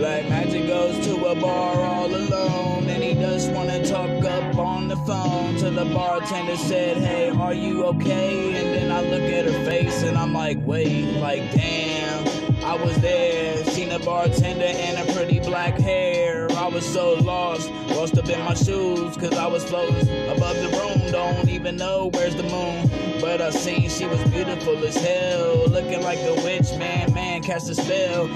Black Magic goes to a bar all alone, and he just wanna talk up on the phone. Till the bartender said, Hey, are you okay? And then I look at her face, and I'm like, Wait, like, damn, I was there. Seen a bartender and a pretty black hair. I was so lost, lost up in my shoes, cause I was floating above the room. Don't even know where's the moon. But I seen she was beautiful as hell, looking like a witch, man, man, cast a spell.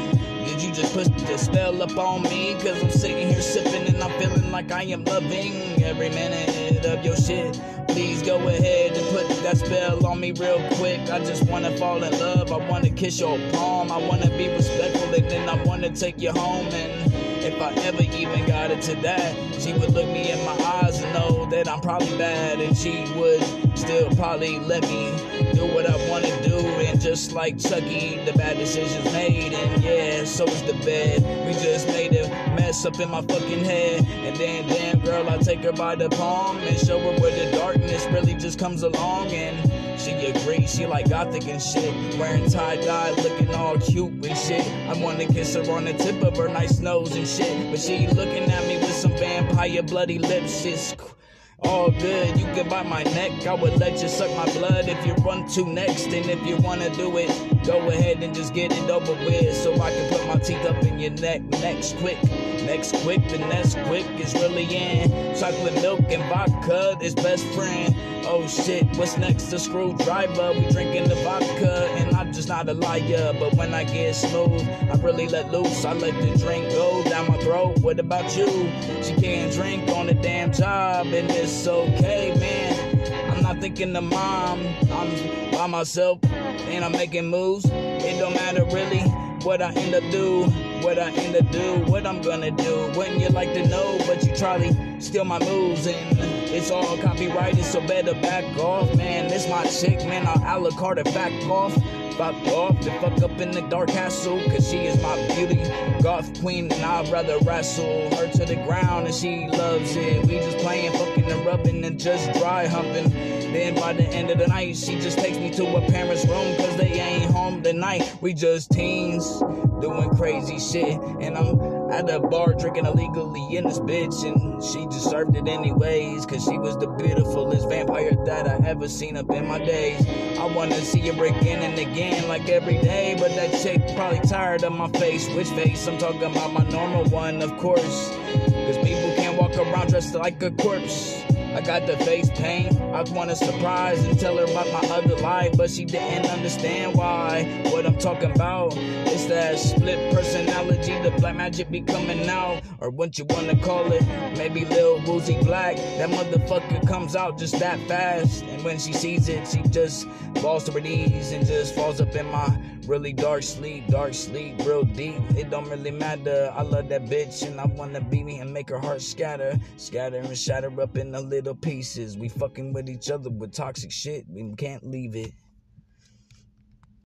Did you just put the spell up on me? Cause I'm sitting here sipping and I'm feeling like I am loving every minute of your shit. Please go ahead and put that spell on me real quick. I just wanna fall in love. I wanna kiss your palm. I wanna be respectful and then I wanna take you home. And if I ever even got it to that, she would look me in my eyes and know that I'm probably bad. And she would still probably let me do what I wanna do. And just like Chucky, the bad decisions made. And yeah, so is the bed. We just made a up in my fucking head. And then, damn girl, I take her by the palm and show her where the darkness really just comes along. And she agrees, she like gothic and shit. Wearing tie dye, looking all cute and shit. I wanna kiss her on the tip of her nice nose and shit. But she looking at me with some vampire bloody lips. It's all good. You can bite my neck. I would let you suck my blood if you run to next. And if you wanna do it, go ahead and just get it over with. So I can put my teeth up in your neck next quick. Next quick, the next quick is really in. Chocolate milk and vodka is best friend. Oh shit, what's next? The screwdriver. We drinking the vodka, and I'm just not a liar. But when I get smooth, I really let loose. I let the drink go down my throat. What about you? She can't drink on the damn job, and it's okay, man. I'm not thinking of mom. I'm by myself, and I'm making moves. It don't matter really what I end up do, what I end up do, what I'm gonna do. Wouldn't you like to know? But you try to steal my moves, and it's all copyrighted, so better back off, man. This my chick, man. I'll a la carte back off. Fuck off and fuck up in the dark castle, cause she is my beauty. Goth queen, and I'd rather wrestle her to the ground, and she loves it. We just playing, fucking and rubbing, and just dry humping. Then by the end of the night, she just takes me to her parents' room, cause they ain't home tonight. We just teens doing crazy shit, and I'm at the bar drinking illegally in this bitch, and she deserved it anyways, cause she was the beautifulest vampire that I ever seen up in my days. I wanna see her again and again, like every day, but that chick probably tired of my face. Which face? I'm talking about my normal one, of course, cause people can't walk around dressed like a corpse. I got the face paint. I wanna surprise and tell her about my other life, but she didn't understand why. What I'm talking about is that split personality, the black magic be coming out, or what you wanna call it. Maybe Lil Woozy Black. That motherfucker comes out just that fast, and when she sees it, she just falls to her knees and just falls up in my really dark sleep, dark sleep, real deep. It don't really matter. I love that bitch, and I wanna beat me and make her heart scatter, scatter and shatter up in a little little pieces. We fucking with each other with toxic shit. We can't leave it.